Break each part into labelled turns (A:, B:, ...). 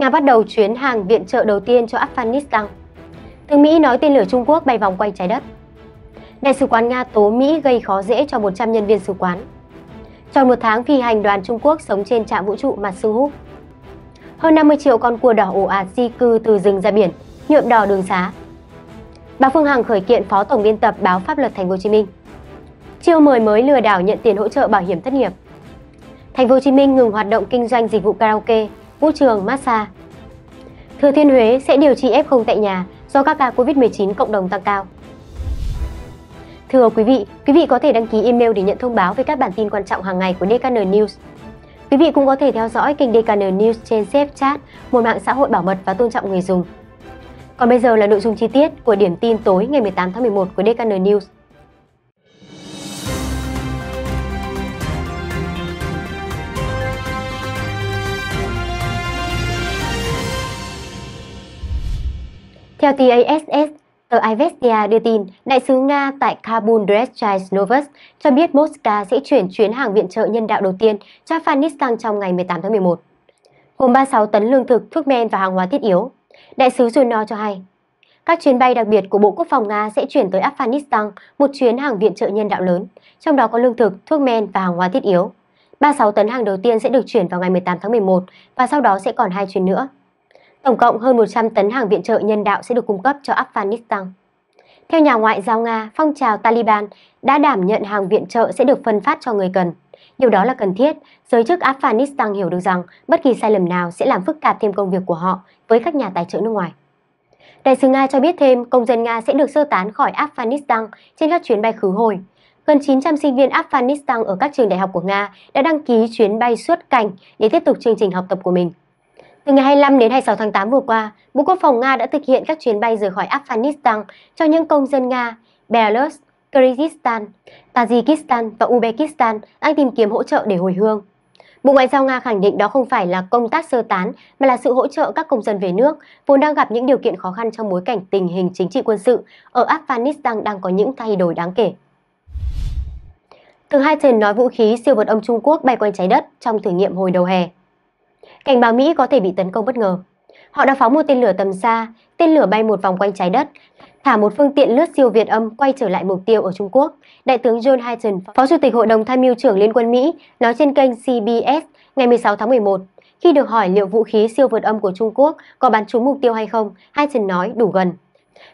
A: Nga bắt đầu chuyến hàng viện trợ đầu tiên cho Afghanistan. Tướng Mỹ nói tên lửa Trung Quốc bay vòng quanh trái đất. Đại sứ quán Nga tố Mỹ gây khó dễ cho 100 nhân viên sứ quán. Trong một tháng phi hành đoàn Trung Quốc sống trên trạm vũ trụ mặt sương húp. Hơn 50 triệu con cua đỏ ồ ạt di cư từ rừng ra biển, nhuộm đỏ đường xá. Bà Phương Hằng khởi kiện Phó Tổng biên tập báo Pháp luật Thành phố Hồ Chí Minh. Chiêu mời mới lừa đảo nhận tiền hỗ trợ bảo hiểm thất nghiệp. Thành phố Hồ Chí Minh ngừng hoạt động kinh doanh dịch vụ karaoke, vũ trường, massage. Thừa Thiên Huế sẽ điều trị F0 tại nhà do các ca Covid-19 cộng đồng tăng cao. Thưa quý vị, quý vị có thể đăng ký email để nhận thông báo về các bản tin quan trọng hàng ngày của DKN News. Quý vị cũng có thể theo dõi kênh DKN News trên Safe Chat, một mạng xã hội bảo mật và tôn trọng người dùng. Còn bây giờ là nội dung chi tiết của điểm tin tối ngày 18 tháng 11 của DKN News. Theo TASS, tờ Ivestia đưa tin, đại sứ Nga tại Kabul Dreschai Novus cho biết Moscow sẽ chuyển chuyến hàng viện trợ nhân đạo đầu tiên cho Afghanistan trong ngày 18 tháng 11, gồm 36 tấn lương thực, thuốc men và hàng hóa thiết yếu. Đại sứ Juno cho hay, các chuyến bay đặc biệt của Bộ Quốc phòng Nga sẽ chuyển tới Afghanistan một chuyến hàng viện trợ nhân đạo lớn, trong đó có lương thực, thuốc men và hàng hóa thiết yếu. 36 tấn hàng đầu tiên sẽ được chuyển vào ngày 18 tháng 11 và sau đó sẽ còn hai chuyến nữa. Tổng cộng hơn 100 tấn hàng viện trợ nhân đạo sẽ được cung cấp cho Afghanistan. Theo nhà ngoại giao Nga, phong trào Taliban đã đảm nhận hàng viện trợ sẽ được phân phát cho người cần. Điều đó là cần thiết, giới chức Afghanistan hiểu được rằng bất kỳ sai lầm nào sẽ làm phức tạp thêm công việc của họ với các nhà tài trợ nước ngoài. Đại sứ Nga cho biết thêm công dân Nga sẽ được sơ tán khỏi Afghanistan trên các chuyến bay khứ hồi. Gần 900 sinh viên Afghanistan ở các trường đại học của Nga đã đăng ký chuyến bay xuất cảnh để tiếp tục chương trình học tập của mình. Từ ngày 25 đến 26 tháng 8 vừa qua, Bộ Quốc phòng Nga đã thực hiện các chuyến bay rời khỏi Afghanistan cho những công dân Nga, Belarus, Kyrgyzstan, Tajikistan và Uzbekistan đang tìm kiếm hỗ trợ để hồi hương. Bộ Ngoại giao Nga khẳng định đó không phải là công tác sơ tán mà là sự hỗ trợ các công dân về nước vốn đang gặp những điều kiện khó khăn trong bối cảnh tình hình chính trị quân sự ở Afghanistan đang có những thay đổi đáng kể. Từ Titan nói vũ khí siêu vượt âm Trung Quốc bay quanh trái đất trong thử nghiệm hồi đầu hè cảnh báo Mỹ có thể bị tấn công bất ngờ. Họ đã phóng một tên lửa tầm xa, tên lửa bay một vòng quanh trái đất, thả một phương tiện lướt siêu Việt âm quay trở lại mục tiêu ở Trung Quốc. Đại tướng John Hyten, Phó Chủ tịch Hội đồng Tham mưu trưởng Liên quân Mỹ, nói trên kênh CBS ngày 16 tháng 11. Khi được hỏi liệu vũ khí siêu vượt âm của Trung Quốc có bắn trúng mục tiêu hay không, Hyten nói đủ gần.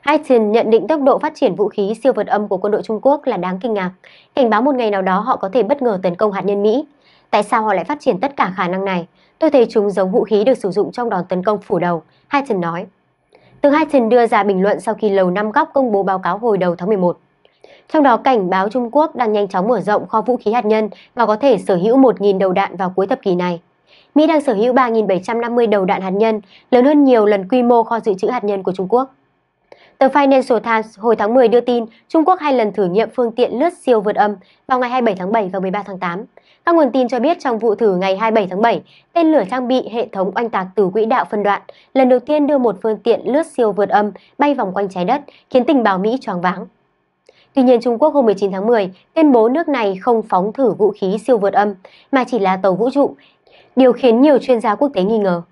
A: Hyten nhận định tốc độ phát triển vũ khí siêu vượt âm của quân đội Trung Quốc là đáng kinh ngạc, cảnh báo một ngày nào đó họ có thể bất ngờ tấn công hạt nhân Mỹ. Tại sao họ lại phát triển tất cả khả năng này? Tôi thấy chúng giống vũ khí được sử dụng trong đòn tấn công phủ đầu, Hayton nói. Từ Hayton đưa ra bình luận sau khi Lầu Năm Góc công bố báo cáo hồi đầu tháng 11. Trong đó cảnh báo Trung Quốc đang nhanh chóng mở rộng kho vũ khí hạt nhân và có thể sở hữu 1.000 đầu đạn vào cuối thập kỷ này. Mỹ đang sở hữu 3.750 đầu đạn hạt nhân, lớn hơn nhiều lần quy mô kho dự trữ hạt nhân của Trung Quốc. Tờ Financial Times hồi tháng 10 đưa tin Trung Quốc hai lần thử nghiệm phương tiện lướt siêu vượt âm vào ngày 27 tháng 7 và 13 tháng 8. Các nguồn tin cho biết trong vụ thử ngày 27 tháng 7, tên lửa trang bị hệ thống oanh tạc từ quỹ đạo phân đoạn lần đầu tiên đưa một phương tiện lướt siêu vượt âm bay vòng quanh trái đất, khiến tình báo Mỹ choáng váng. Tuy nhiên Trung Quốc hôm 19 tháng 10 tuyên bố nước này không phóng thử vũ khí siêu vượt âm mà chỉ là tàu vũ trụ, điều khiến nhiều chuyên gia quốc tế nghi ngờ.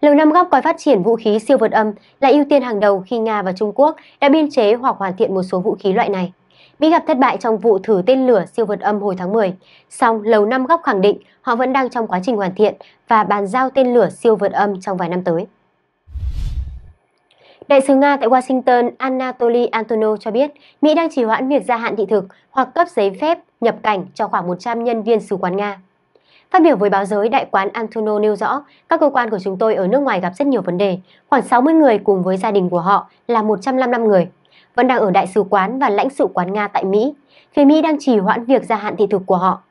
A: Lầu Năm Góc coi phát triển vũ khí siêu vượt âm là ưu tiên hàng đầu khi Nga và Trung Quốc đã biên chế hoặc hoàn thiện một số vũ khí loại này. Mỹ gặp thất bại trong vụ thử tên lửa siêu vượt âm hồi tháng 10. Song Lầu Năm Góc khẳng định họ vẫn đang trong quá trình hoàn thiện và bàn giao tên lửa siêu vượt âm trong vài năm tới. Đại sứ Nga tại Washington Anatoly Antonov cho biết Mỹ đang trì hoãn việc gia hạn thị thực hoặc cấp giấy phép nhập cảnh cho khoảng 100 nhân viên sứ quán Nga. Phát biểu với báo giới, đại quán Antono nêu rõ, các cơ quan của chúng tôi ở nước ngoài gặp rất nhiều vấn đề. Khoảng 60 người cùng với gia đình của họ là 155 người. Vẫn đang ở đại sứ quán và lãnh sự quán Nga tại Mỹ. Phía Mỹ đang trì hoãn việc gia hạn thị thực của họ.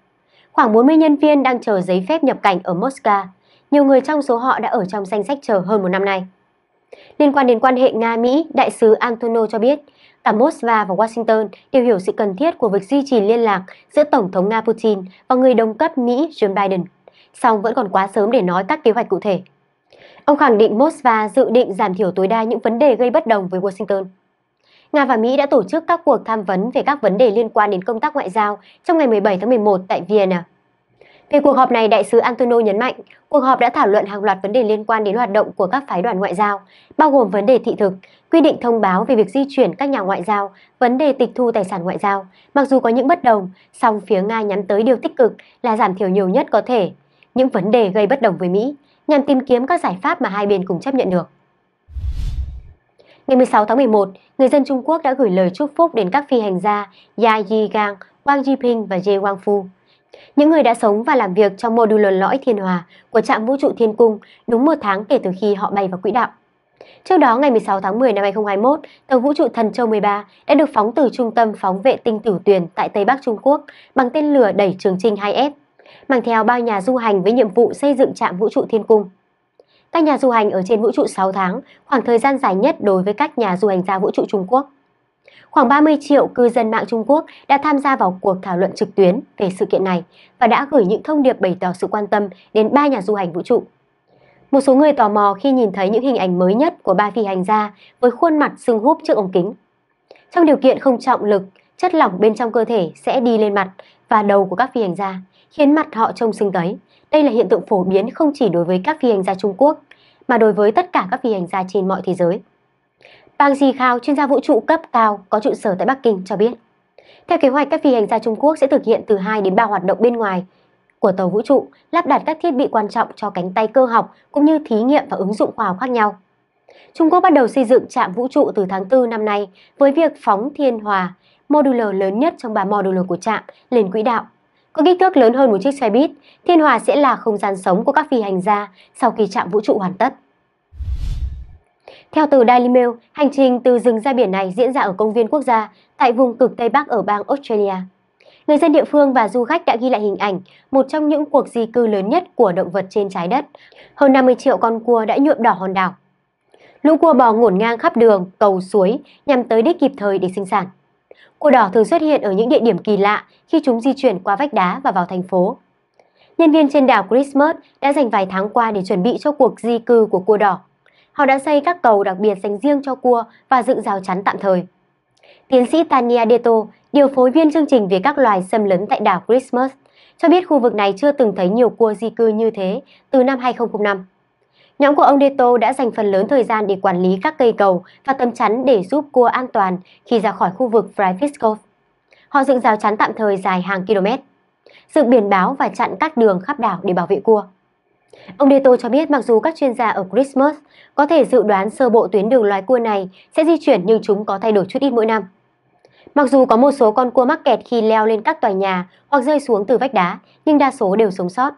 A: Khoảng 40 nhân viên đang chờ giấy phép nhập cảnh ở Moscow. Nhiều người trong số họ đã ở trong danh sách chờ hơn một năm nay. Liên quan đến quan hệ Nga-Mỹ, đại sứ Antono cho biết, Cả Moscow và Washington đều hiểu sự cần thiết của việc duy trì liên lạc giữa Tổng thống Nga Putin và người đồng cấp Mỹ Joe Biden, song vẫn còn quá sớm để nói các kế hoạch cụ thể. Ông khẳng định Moscow dự định giảm thiểu tối đa những vấn đề gây bất đồng với Washington. Nga và Mỹ đã tổ chức các cuộc tham vấn về các vấn đề liên quan đến công tác ngoại giao trong ngày 17 tháng 11 tại Vienna. Về cuộc họp này, đại sứ Antonio nhấn mạnh, cuộc họp đã thảo luận hàng loạt vấn đề liên quan đến hoạt động của các phái đoàn ngoại giao, bao gồm vấn đề thị thực, quy định thông báo về việc di chuyển các nhà ngoại giao, vấn đề tịch thu tài sản ngoại giao. Mặc dù có những bất đồng, song phía Nga nhắm tới điều tích cực là giảm thiểu nhiều nhất có thể những vấn đề gây bất đồng với Mỹ, nhằm tìm kiếm các giải pháp mà hai bên cùng chấp nhận được. Ngày 16 tháng 11, người dân Trung Quốc đã gửi lời chúc phúc đến các phi hành gia Ya Yigang, Wang Jiping và Ye Wangfu. Những người đã sống và làm việc trong mô đun lần lõi thiên hòa của trạm vũ trụ Thiên Cung đúng một tháng kể từ khi họ bay vào quỹ đạo. Trước đó, ngày 16 tháng 10 năm 2021, tàu vũ trụ Thần Châu 13 đã được phóng từ trung tâm phóng vệ tinh Tử Tuyền tại Tây Bắc Trung Quốc bằng tên lửa đẩy trường trinh 2F, mang theo bao nhà du hành với nhiệm vụ xây dựng trạm vũ trụ Thiên Cung. Các nhà du hành ở trên vũ trụ 6 tháng, khoảng thời gian dài nhất đối với các nhà du hành gia vũ trụ Trung Quốc. Khoảng 30 triệu cư dân mạng Trung Quốc đã tham gia vào cuộc thảo luận trực tuyến về sự kiện này và đã gửi những thông điệp bày tỏ sự quan tâm đến ba nhà du hành vũ trụ. Một số người tò mò khi nhìn thấy những hình ảnh mới nhất của ba phi hành gia với khuôn mặt sưng húp trước ống kính. Trong điều kiện không trọng lực, chất lỏng bên trong cơ thể sẽ đi lên mặt và đầu của các phi hành gia, khiến mặt họ trông sưng tấy. Đây là hiện tượng phổ biến không chỉ đối với các phi hành gia Trung Quốc, mà đối với tất cả các phi hành gia trên mọi thế giới. Bang Di Khao, chuyên gia vũ trụ cấp cao có trụ sở tại Bắc Kinh cho biết. Theo kế hoạch, các phi hành gia Trung Quốc sẽ thực hiện từ 2 đến 3 hoạt động bên ngoài của tàu vũ trụ, lắp đặt các thiết bị quan trọng cho cánh tay cơ học cũng như thí nghiệm và ứng dụng khoa học khác nhau. Trung Quốc bắt đầu xây dựng trạm vũ trụ từ tháng 4 năm nay với việc phóng Thiên Hòa, modular lớn nhất trong ba modular của trạm, lên quỹ đạo. Có kích thước lớn hơn một chiếc xe buýt, Thiên Hòa sẽ là không gian sống của các phi hành gia sau khi trạm vũ trụ hoàn tất. Theo tờ Daily Mail, hành trình từ rừng ra biển này diễn ra ở công viên quốc gia tại vùng cực Tây Bắc ở bang Australia. Người dân địa phương và du khách đã ghi lại hình ảnh một trong những cuộc di cư lớn nhất của động vật trên trái đất. Hơn 50 triệu con cua đã nhuộm đỏ hòn đảo. Lũ cua bò ngổn ngang khắp đường, cầu, suối nhằm tới đích kịp thời để sinh sản. Cua đỏ thường xuất hiện ở những địa điểm kỳ lạ khi chúng di chuyển qua vách đá và vào thành phố. Nhân viên trên đảo Christmas đã dành vài tháng qua để chuẩn bị cho cuộc di cư của cua đỏ. Họ đã xây các cầu đặc biệt dành riêng cho cua và dựng rào chắn tạm thời. Tiến sĩ Tania Deto, điều phối viên chương trình về các loài xâm lấn tại đảo Christmas, cho biết khu vực này chưa từng thấy nhiều cua di cư như thế từ năm 2005. Nhóm của ông Deto đã dành phần lớn thời gian để quản lý các cây cầu và tấm chắn để giúp cua an toàn khi ra khỏi khu vực Fryfish Họ dựng rào chắn tạm thời dài hàng km, dựng biển báo và chặn các đường khắp đảo để bảo vệ cua. Ông Deto cho biết mặc dù các chuyên gia ở Christmas có thể dự đoán sơ bộ tuyến đường loài cua này sẽ di chuyển nhưng chúng có thay đổi chút ít mỗi năm. Mặc dù có một số con cua mắc kẹt khi leo lên các tòa nhà hoặc rơi xuống từ vách đá, nhưng đa số đều sống sót.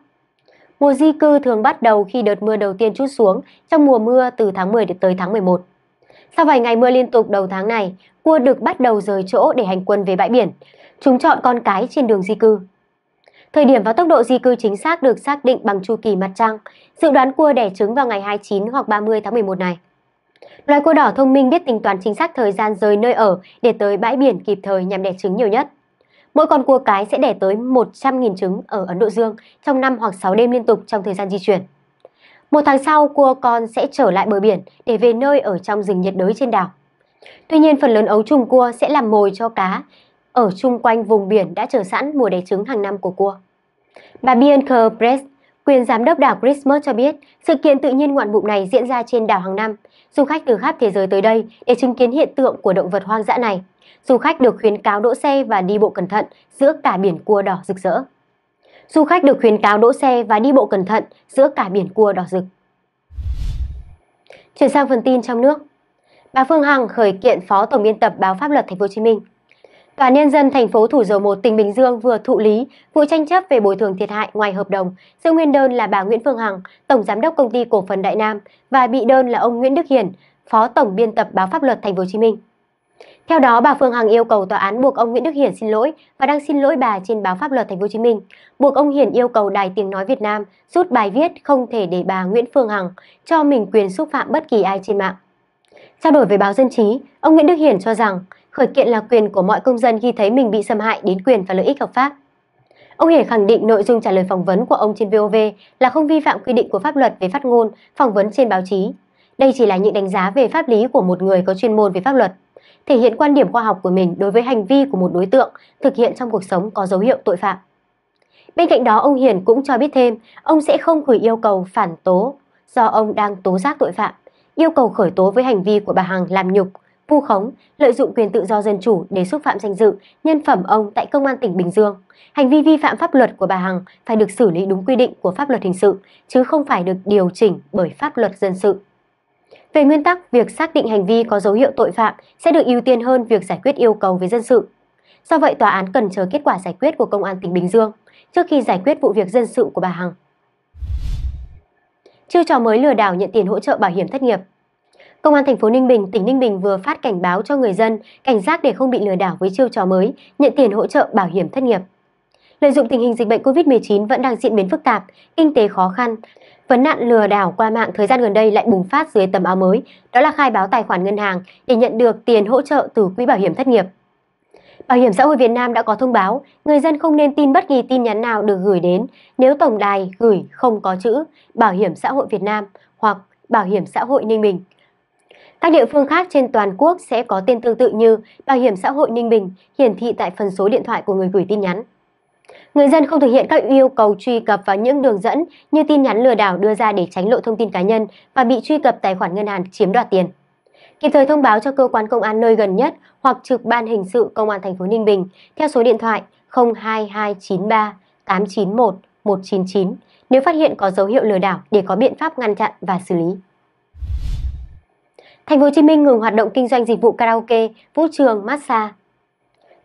A: Mùa di cư thường bắt đầu khi đợt mưa đầu tiên chút xuống trong mùa mưa từ tháng 10 đến tới tháng 11. Sau vài ngày mưa liên tục đầu tháng này, cua được bắt đầu rời chỗ để hành quân về bãi biển. Chúng chọn con cái trên đường di cư. Thời điểm và tốc độ di cư chính xác được xác định bằng chu kỳ mặt trăng, dự đoán cua đẻ trứng vào ngày 29 hoặc 30 tháng 11 này. Loài cua đỏ thông minh biết tính toán chính xác thời gian rời nơi ở để tới bãi biển kịp thời nhằm đẻ trứng nhiều nhất. Mỗi con cua cái sẽ đẻ tới 100.000 trứng ở Ấn Độ Dương trong 5 hoặc 6 đêm liên tục trong thời gian di chuyển. Một tháng sau, cua con sẽ trở lại bờ biển để về nơi ở trong rừng nhiệt đới trên đảo. Tuy nhiên, phần lớn ấu trùng cua sẽ làm mồi cho cá ở chung quanh vùng biển đã chờ sẵn mùa đẻ trứng hàng năm của cua. Bà Bianca Press, quyền giám đốc đảo Christmas cho biết, sự kiện tự nhiên ngoạn mục này diễn ra trên đảo hàng năm. Du khách từ khắp thế giới tới đây để chứng kiến hiện tượng của động vật hoang dã này. Du khách được khuyến cáo đỗ xe và đi bộ cẩn thận giữa cả biển cua đỏ rực rỡ. Du khách được khuyến cáo đỗ xe và đi bộ cẩn thận giữa cả biển cua đỏ rực. Chuyển sang phần tin trong nước. Bà Phương Hằng khởi kiện Phó Tổng biên tập báo Pháp luật Thành phố Hồ Chí Minh Tòa nhân dân thành phố Thủ Dầu Một, tỉnh Bình Dương vừa thụ lý vụ tranh chấp về bồi thường thiệt hại ngoài hợp đồng. giữa nguyên đơn là bà Nguyễn Phương Hằng, tổng giám đốc công ty cổ phần Đại Nam và bị đơn là ông Nguyễn Đức Hiển, phó tổng biên tập báo pháp luật Thành phố Hồ Chí Minh. Theo đó, bà Phương Hằng yêu cầu tòa án buộc ông Nguyễn Đức Hiển xin lỗi và đang xin lỗi bà trên báo pháp luật Thành phố Hồ Chí Minh, buộc ông Hiển yêu cầu Đài Tiếng nói Việt Nam rút bài viết không thể để bà Nguyễn Phương Hằng cho mình quyền xúc phạm bất kỳ ai trên mạng. Trao đổi với báo Dân trí, ông Nguyễn Đức Hiển cho rằng khởi kiện là quyền của mọi công dân khi thấy mình bị xâm hại đến quyền và lợi ích hợp pháp. Ông Hiển khẳng định nội dung trả lời phỏng vấn của ông trên VOV là không vi phạm quy định của pháp luật về phát ngôn, phỏng vấn trên báo chí. Đây chỉ là những đánh giá về pháp lý của một người có chuyên môn về pháp luật, thể hiện quan điểm khoa học của mình đối với hành vi của một đối tượng thực hiện trong cuộc sống có dấu hiệu tội phạm. Bên cạnh đó, ông Hiền cũng cho biết thêm, ông sẽ không gửi yêu cầu phản tố do ông đang tố giác tội phạm, yêu cầu khởi tố với hành vi của bà Hằng làm nhục, vu khống, lợi dụng quyền tự do dân chủ để xúc phạm danh dự, nhân phẩm ông tại Công an tỉnh Bình Dương. Hành vi vi phạm pháp luật của bà Hằng phải được xử lý đúng quy định của pháp luật hình sự, chứ không phải được điều chỉnh bởi pháp luật dân sự. Về nguyên tắc, việc xác định hành vi có dấu hiệu tội phạm sẽ được ưu tiên hơn việc giải quyết yêu cầu về dân sự. Do vậy, tòa án cần chờ kết quả giải quyết của Công an tỉnh Bình Dương trước khi giải quyết vụ việc dân sự của bà Hằng. Chiêu trò mới lừa đảo nhận tiền hỗ trợ bảo hiểm thất nghiệp. Công an thành phố Ninh Bình, tỉnh Ninh Bình vừa phát cảnh báo cho người dân cảnh giác để không bị lừa đảo với chiêu trò mới nhận tiền hỗ trợ bảo hiểm thất nghiệp. Lợi dụng tình hình dịch bệnh COVID-19 vẫn đang diễn biến phức tạp, kinh tế khó khăn, vấn nạn lừa đảo qua mạng thời gian gần đây lại bùng phát dưới tầm áo mới, đó là khai báo tài khoản ngân hàng để nhận được tiền hỗ trợ từ quỹ bảo hiểm thất nghiệp. Bảo hiểm xã hội Việt Nam đã có thông báo, người dân không nên tin bất kỳ tin nhắn nào được gửi đến nếu tổng đài gửi không có chữ Bảo hiểm xã hội Việt Nam hoặc Bảo hiểm xã hội Ninh Bình. Các địa phương khác trên toàn quốc sẽ có tên tương tự như Bảo hiểm xã hội Ninh Bình, hiển thị tại phần số điện thoại của người gửi tin nhắn. Người dân không thực hiện các yêu cầu truy cập vào những đường dẫn như tin nhắn lừa đảo đưa ra để tránh lộ thông tin cá nhân và bị truy cập tài khoản ngân hàng chiếm đoạt tiền. Kịp thời thông báo cho cơ quan công an nơi gần nhất hoặc trực ban hình sự công an thành phố Ninh Bình theo số điện thoại 02293 891 199 nếu phát hiện có dấu hiệu lừa đảo để có biện pháp ngăn chặn và xử lý. Thành phố Hồ Chí Minh ngừng hoạt động kinh doanh dịch vụ karaoke, vũ trường, massage.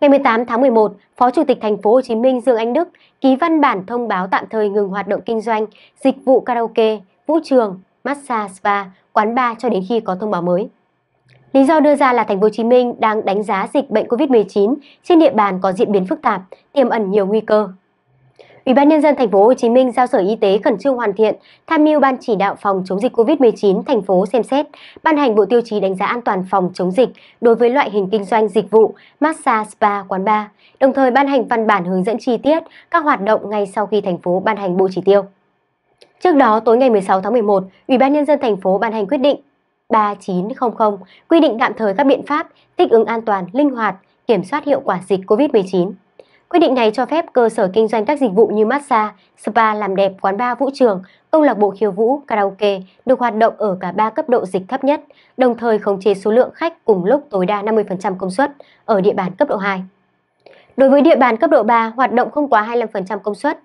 A: Ngày 18 tháng 11, Phó Chủ tịch Thành phố Hồ Chí Minh Dương Anh Đức ký văn bản thông báo tạm thời ngừng hoạt động kinh doanh dịch vụ karaoke, vũ trường, massage spa, quán bar cho đến khi có thông báo mới. Lý do đưa ra là Thành phố Hồ Chí Minh đang đánh giá dịch bệnh COVID-19 trên địa bàn có diễn biến phức tạp, tiềm ẩn nhiều nguy cơ. Ủy ban nhân dân thành phố Hồ Chí Minh giao Sở Y tế khẩn trương hoàn thiện, tham mưu ban chỉ đạo phòng chống dịch COVID-19 thành phố xem xét, ban hành bộ tiêu chí đánh giá an toàn phòng chống dịch đối với loại hình kinh doanh dịch vụ massage spa quán bar, đồng thời ban hành văn bản hướng dẫn chi tiết các hoạt động ngay sau khi thành phố ban hành bộ chỉ tiêu. Trước đó, tối ngày 16 tháng 11, Ủy ban nhân dân thành phố ban hành quyết định 3900 quy định tạm thời các biện pháp thích ứng an toàn, linh hoạt, kiểm soát hiệu quả dịch COVID-19. Quyết định này cho phép cơ sở kinh doanh các dịch vụ như massage, spa, làm đẹp, quán bar, vũ trường, câu lạc bộ khiêu vũ, karaoke được hoạt động ở cả ba cấp độ dịch thấp nhất, đồng thời khống chế số lượng khách cùng lúc tối đa 50% công suất ở địa bàn cấp độ 2. Đối với địa bàn cấp độ 3, hoạt động không quá 25% công suất,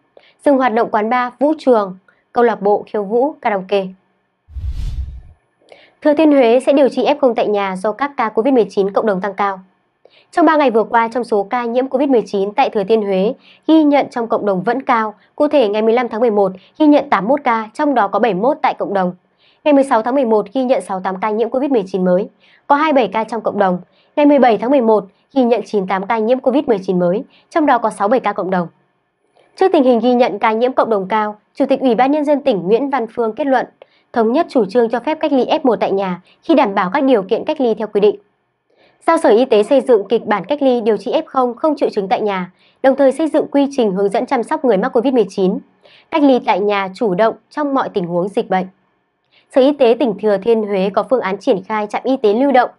A: dừng hoạt động quán bar, vũ trường, câu lạc bộ khiêu vũ, karaoke. Thừa Thiên Huế sẽ điều trị F0 tại nhà do các ca COVID-19 cộng đồng tăng cao. Trong 3 ngày vừa qua, trong số ca nhiễm COVID-19 tại Thừa Thiên Huế ghi nhận trong cộng đồng vẫn cao. Cụ thể, ngày 15 tháng 11 ghi nhận 81 ca, trong đó có 71 tại cộng đồng. Ngày 16 tháng 11 ghi nhận 68 ca nhiễm COVID-19 mới, có 27 ca trong cộng đồng. Ngày 17 tháng 11 ghi nhận 98 ca nhiễm COVID-19 mới, trong đó có 67 ca cộng đồng. Trước tình hình ghi nhận ca nhiễm cộng đồng cao, Chủ tịch Ủy ban Nhân dân tỉnh Nguyễn Văn Phương kết luận thống nhất chủ trương cho phép cách ly F1 tại nhà khi đảm bảo các điều kiện cách ly theo quy định. Giao Sở Y tế xây dựng kịch bản cách ly điều trị F0 không triệu chứng tại nhà, đồng thời xây dựng quy trình hướng dẫn chăm sóc người mắc COVID-19, cách ly tại nhà chủ động trong mọi tình huống dịch bệnh. Sở Y tế tỉnh Thừa Thiên Huế có phương án triển khai trạm y tế lưu động,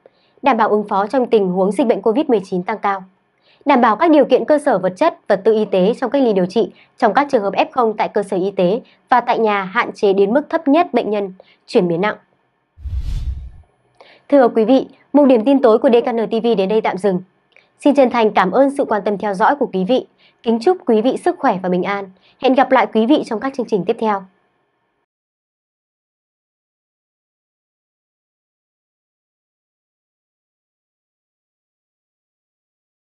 A: đảm bảo ứng phó trong tình huống dịch bệnh COVID-19 tăng cao đảm bảo các điều kiện cơ sở vật chất, vật tư y tế trong cách ly điều trị trong các trường hợp F0 tại cơ sở y tế và tại nhà hạn chế đến mức thấp nhất bệnh nhân chuyển biến nặng. Thưa quý vị, mục điểm tin tối của DKN TV đến đây tạm dừng. Xin chân thành cảm ơn sự quan tâm theo dõi của quý vị. Kính chúc quý vị sức khỏe và bình an. Hẹn gặp lại quý vị trong các chương trình tiếp theo.